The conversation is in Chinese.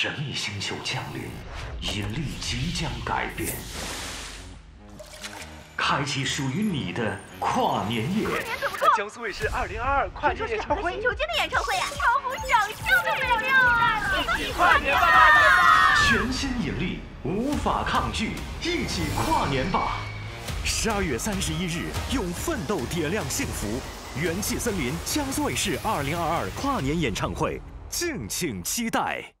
神秘星球降临引力即将改变。开启属于你的跨年夜。跨年怎么过江苏卫视二零二二跨年演超会星球间的演唱会。啊超乎想象的美妙啊一起跨年吧全新引力无法抗拒一起跨年吧。十二月三十一日用奋斗点亮幸福元气森林江苏卫视二零二二跨年演唱会敬请期待。